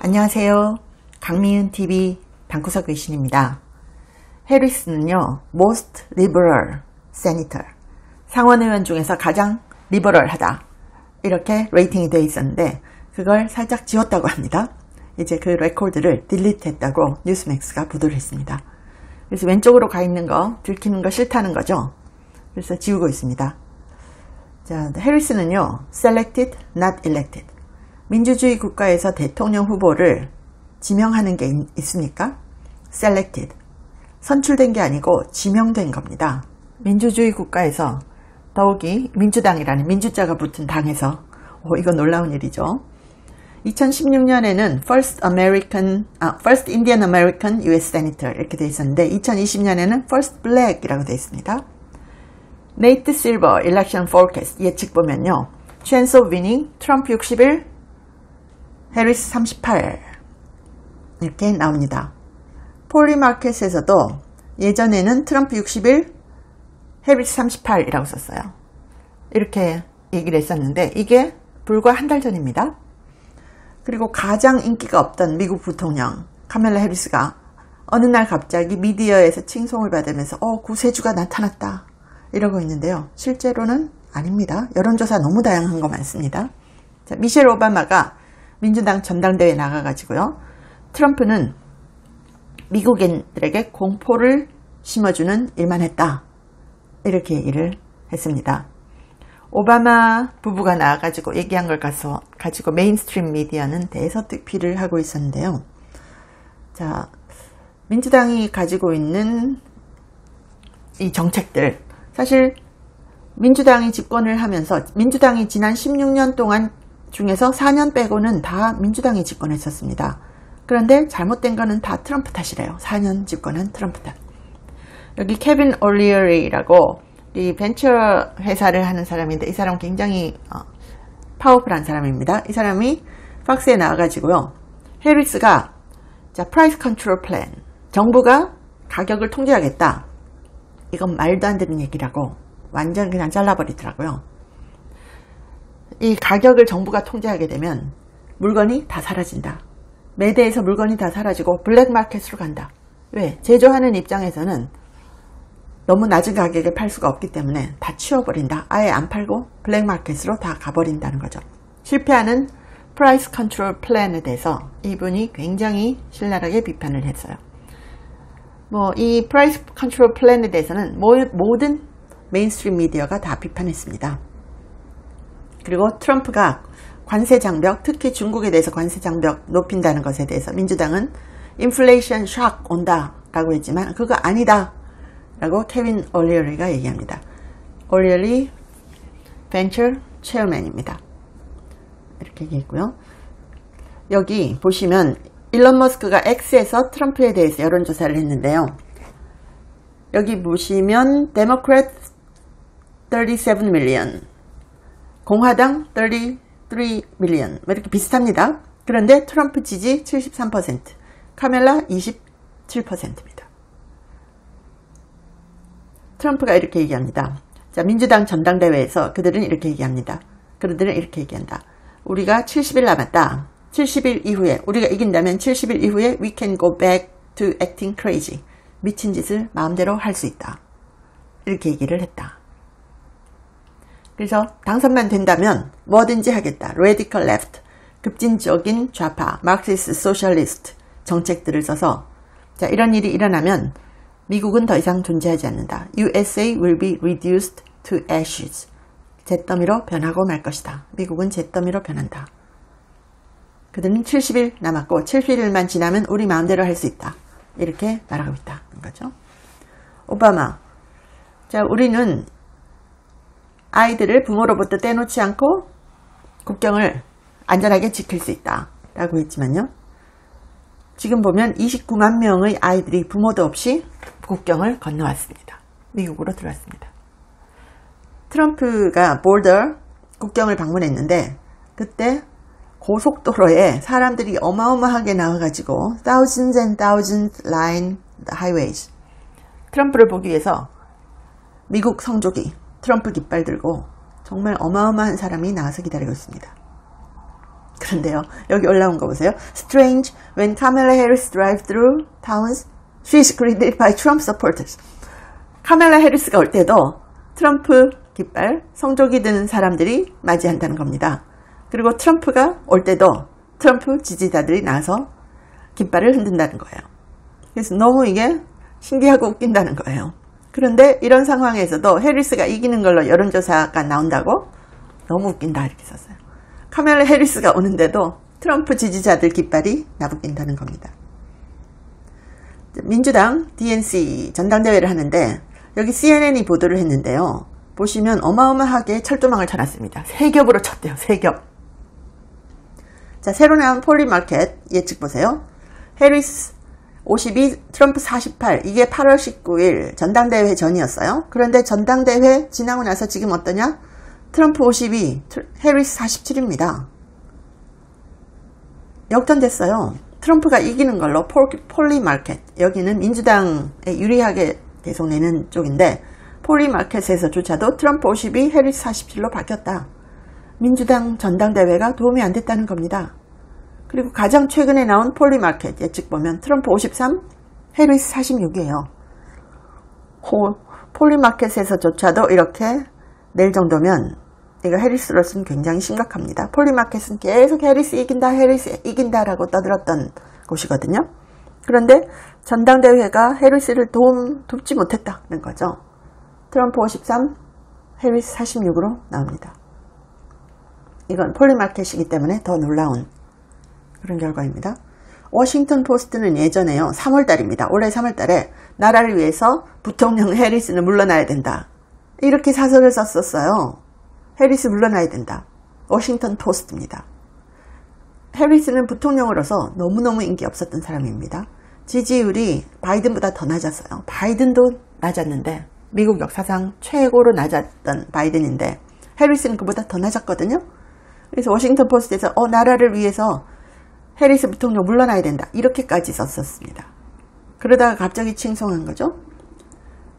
안녕하세요. 강미은 TV 방구석 외신입니다. 해리스는요, most liberal senator. 상원의원 중에서 가장 리버럴하다. 이렇게 rating이 되어 있었는데, 그걸 살짝 지웠다고 합니다. 이제 그 record를 delete 했다고 뉴스맥스가 보도를 했습니다. 그래서 왼쪽으로 가 있는 거, 들키는 거 싫다는 거죠. 그래서 지우고 있습니다. 자, 해리스는요, selected, not elected. 민주주의 국가에서 대통령 후보를 지명하는 게 있, 습니까 selected. 선출된 게 아니고 지명된 겁니다. 민주주의 국가에서 더욱이 민주당이라는 민주자가 붙은 당에서 오, 이거 놀라운 일이죠. 2016년에는 First American, 아, First Indian American U.S. Senator 이렇게 돼 있었는데 2020년에는 First Black이라고 돼 있습니다. 네이트 실버 일렉션 포캐스트 예측 보면요. chance of winning 트럼프 61, 해리스 38 이렇게 나옵니다. 폴리마켓에서도 예전에는 트럼프 61, 해리스 38이라고 썼어요. 이렇게 얘기를 했었는데 이게 불과 한 달 전입니다. 그리고 가장 인기가 없던 미국 부통령 카멜라 해리스가 어느 날 갑자기 미디어에서 칭송을 받으면서 어 구세주가 나타났다 이러고 있는데요. 실제로는 아닙니다. 여론조사 너무 다양한 거 많습니다. 자, 미셸 오바마가 민주당 전당대회 나가가지고요. 트럼프는 미국인들에게 공포를 심어주는 일만 했다. 이렇게 얘기를 했습니다. 오바마 부부가 나와가지고 얘기한 걸 가서 가지고 mainstream 미디어는 대서특필을 하고 있었는데요. 자, 민주당이 가지고 있는 이 정책들 사실 민주당이 집권을 하면서 민주당이 지난 16년 동안 중에서 4년 빼고는 다 민주당이 집권했었습니다. 그런데 잘못된 거는 다 트럼프 탓이래요. 4년 집권은 트럼프 탓. 여기 케빈 올리어리라고 이 벤처 회사를 하는 사람인데 이 사람은 굉장히 어, 파워풀한 사람입니다. 이 사람이 Fox에 나와가지고요. 해리스가 자 price control plan 정부가 가격을 통제하겠다. 이건 말도 안 되는 얘기라고 완전 그냥 잘라버리더라고요. 이 가격을 정부가 통제하게 되면 물건이 다 사라진다. 매대에서 물건이 다 사라지고 black market으로 간다. 왜? 제조하는 입장에서는 너무 낮은 가격에 팔 수가 없기 때문에 다 치워버린다. 아예 안 팔고 black market으로 다 가버린다는 거죠. 실패하는 price control plan에 대해서 이분이 굉장히 신랄하게 비판을 했어요. 뭐 이 price control plan에 대해서는 모든 mainstream 미디어가 다 비판했습니다. 그리고 트럼프가 관세 장벽, 특히 중국에 대해서 관세 장벽 높인다는 것에 대해서 민주당은 인플레이션 샥 온다라고 했지만 그거 아니다 라고 케빈 올리어리가 얘기합니다. 올리어리 벤처 체어맨입니다. 이렇게 얘기했고요. 여기 보시면 일론 머스크가 X에서 트럼프에 대해서 여론조사를 했는데요. 여기 보시면 데모크렛 37 밀리언, 공화당 33 밀리언 이렇게 비슷합니다. 그런데 트럼프 지지 73%, 카멜라 27%입니다. 트럼프가 이렇게 얘기합니다. 자, 민주당 전당대회에서 그들은 이렇게 얘기합니다. 그들은 이렇게 얘기한다. 우리가 70일 남았다. 70일 이후에 우리가 이긴다면 70일 이후에 we can go back to acting crazy. 미친 짓을 마음대로 할 수 있다. 이렇게 얘기를 했다. 그래서 당선만 된다면 뭐든지 하겠다. radical left, 급진적인 좌파, 마크시스 소셜리스트 정책들을 써서 자 이런 일이 일어나면 미국은 더 이상 존재하지 않는다. USA will be reduced to ashes. 잿더미로 변하고 말 것이다. 미국은 잿더미로 변한다. 그들은 70일 남았고 70일만 지나면 우리 마음대로 할 수 있다. 이렇게 말하고 있다는 거죠. 오바마. 자, 우리는 아이들을 부모로부터 떼놓지 않고 국경을 안전하게 지킬 수 있다. 라고 했지만요. 지금 보면 29만 명의 아이들이 부모도 없이 국경을 건너왔습니다. 미국으로 들어왔습니다. 트럼프가 볼더 국경을 방문했는데 그때 고속도로에 사람들이 어마어마하게 나와가지고 thousands and thousands line highways 트럼프를 보기 위해서 미국 성조기 트럼프 깃발 들고 정말 어마어마한 사람이 나와서 기다리고 있습니다. 그런데요. 여기 올라온 거 보세요. Strange when Kamala Harris drive through towns, she is greeted by Trump supporters. 카멜라 해리스가 올 때도 트럼프 깃발, 성적이 드는 사람들이 맞이한다는 겁니다. 그리고 트럼프가 올 때도 트럼프 지지자들이 나서 깃발을 흔든다는 거예요. 그래서 너무 이게 신기하고 웃긴다는 거예요. 그런데 이런 상황에서도 해리스가 이기는 걸로 여론조사가 나온다고 너무 웃긴다 이렇게 썼어요. 카멜라 해리스가 오는데도 트럼프 지지자들 깃발이 나부낀다는 겁니다. 민주당 DNC 전당대회를 하는데 여기 CNN이 보도를 했는데요. 보시면 어마어마하게 철조망을 쳐놨습니다. 세 겹으로 쳤대요. 세 겹. 자, 새로 나온 Polymarket 예측 보세요. 해리스 52, 트럼프 48. 이게 8월 19일 전당대회 전이었어요. 그런데 전당대회 지나고 나서 지금 어떠냐? 트럼프 52, 해리스 47입니다. 역전됐어요. 트럼프가 이기는 걸로 Polymarket. 여기는 민주당에 유리하게 계속 내는 쪽인데 Polymarket에서조차도 트럼프 52, 해리스 47로 바뀌었다. 민주당 전당대회가 도움이 안 됐다는 겁니다. 그리고 가장 최근에 나온 Polymarket 예측 보면 트럼프 53, 해리스 46이에요. Polymarket에서조차도 이렇게 낼 정도면 이거 해리스로서는 굉장히 심각합니다. Polymarket은 계속 해리스 이긴다, 해리스 이긴다라고 떠들었던 곳이거든요. 그런데 전당대회가 해리스를 도움, 돕지 못했다는 거죠. 트럼프 53, 해리스 46으로 나옵니다. 이건 Polymarket이기 때문에 더 놀라운 그런 결과입니다. 워싱턴 포스트는 예전에요. 3월달입니다. 올해 3월달에 나라를 위해서 부통령 해리스는 물러나야 된다. 이렇게 사설을 썼었어요. 해리스 물러나야 된다. 워싱턴 포스트입니다. 해리스는 부통령으로서 너무너무 인기 없었던 사람입니다. 지지율이 바이든보다 더 낮았어요. 바이든도 낮았는데 미국 역사상 최고로 낮았던 바이든인데 해리스는 그보다 더 낮았거든요. 그래서 워싱턴 포스트에서 어 나라를 위해서 해리스 부통령 물러나야 된다. 이렇게까지 썼었습니다. 그러다가 갑자기 칭송한 거죠.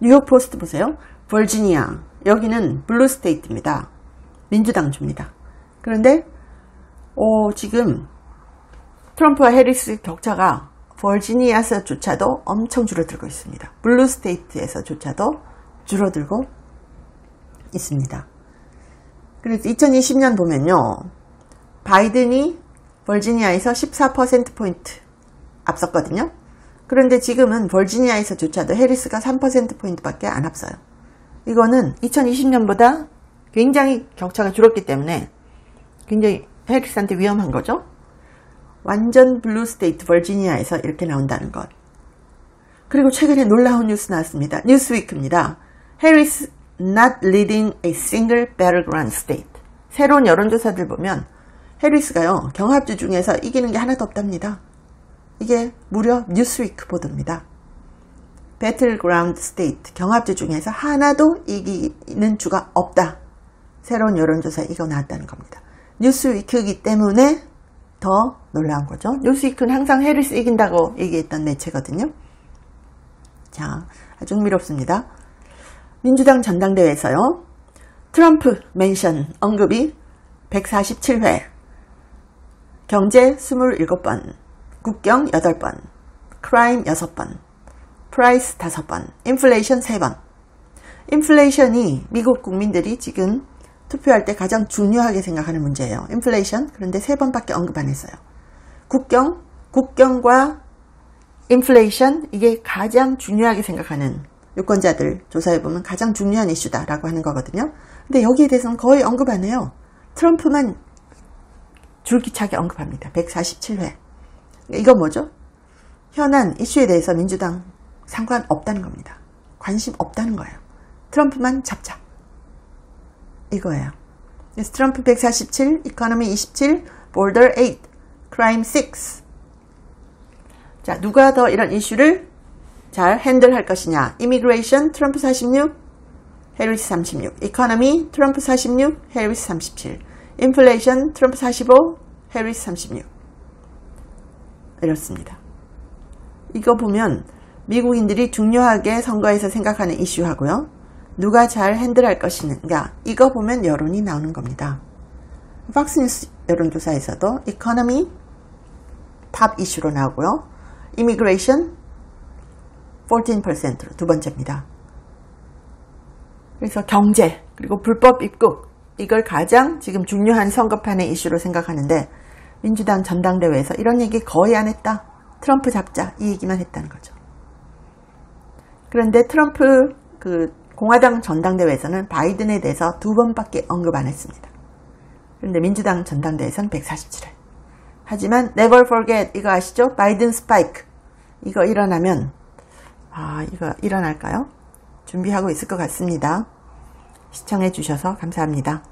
뉴욕 포스트 보세요. 버지니아 여기는 blue state입니다. 민주당 주입니다. 그런데 어, 지금 트럼프와 해리스 격차가 버지니아에서조차도 엄청 줄어들고 있습니다. blue state에서조차도 줄어들고 있습니다. 그래서 2020년 보면요. 바이든이 버지니아에서 14%포인트 앞섰거든요. 그런데 지금은 버지니아에서조차도 해리스가 3%포인트밖에 안 앞서요. 이거는 2020년보다 굉장히 격차가 줄었기 때문에 굉장히 해리스한테 위험한 거죠. 완전 blue state 버지니아에서 이렇게 나온다는 것. 그리고 최근에 놀라운 뉴스 나왔습니다. 뉴스위크입니다. 해리스 not leading a single battleground state. 새로운 여론조사들 보면 해리스가요, 경합주 중에서 이기는 게 하나도 없답니다. 이게 무려 뉴스위크 보도입니다. battleground state, 경합주 중에서 하나도 이기는 주가 없다. 새로운 여론조사 이거 나왔다는 겁니다. 뉴스위크이기 때문에 더 놀라운 거죠. 뉴스위크는 항상 해리스 이긴다고 얘기했던 매체거든요. 자, 아주 흥미롭습니다. 민주당 전당대회에서요. 트럼프 mention 언급이 147회 경제 27번, 국경 8번, crime 6번, price 5번, 인플레이션 3번. 인플레이션이 미국 국민들이 지금 투표할 때 가장 중요하게 생각하는 문제예요. 인플레이션. 그런데 3번밖에 언급 안 했어요. 국경, 국경과 인플레이션 이게 가장 중요하게 생각하는 유권자들 조사해보면 가장 중요한 이슈다라고 하는 거거든요. 근데 여기에 대해서는 거의 언급 안 해요. 트럼프만 줄기차게 언급합니다. 147회. 이건 뭐죠? 현안 이슈에 대해서 민주당 상관없다는 겁니다. 관심 없다는 거예요. 트럼프만 잡자. 이거예요. 그래서 트럼프 147, economy 27, border 8, crime 6. 자, 누가 더 이런 이슈를 잘 handle할 것이냐. immigration 트럼프 46, 해리스 36. economy 트럼프 46, 해리스 37. 인플레이션 트럼프 45, 해리스 36. 이렇습니다. 이거 보면 미국인들이 중요하게 선거에서 생각하는 이슈하고요. 누가 잘 handle할 것인가 이거 보면 여론이 나오는 겁니다. Fox News 여론조사에서도 economy top 이슈로 나오고요. immigration 14%로 두 번째입니다. 그래서 경제 그리고 불법 입국 이걸 가장 지금 중요한 선거판의 이슈로 생각하는데 민주당 전당대회에서 이런 얘기 거의 안 했다. 트럼프 잡자 이 얘기만 했다는 거죠. 그런데 트럼프 그 공화당 전당대회에서는 바이든에 대해서 두 번밖에 언급 안 했습니다. 그런데 민주당 전당대회에서는 147회. 하지만 never forget 이거 아시죠? 바이든 스파이크 이거 일어나면 아 이거 일어날까요? 준비하고 있을 것 같습니다. 시청해 주셔서 감사합니다.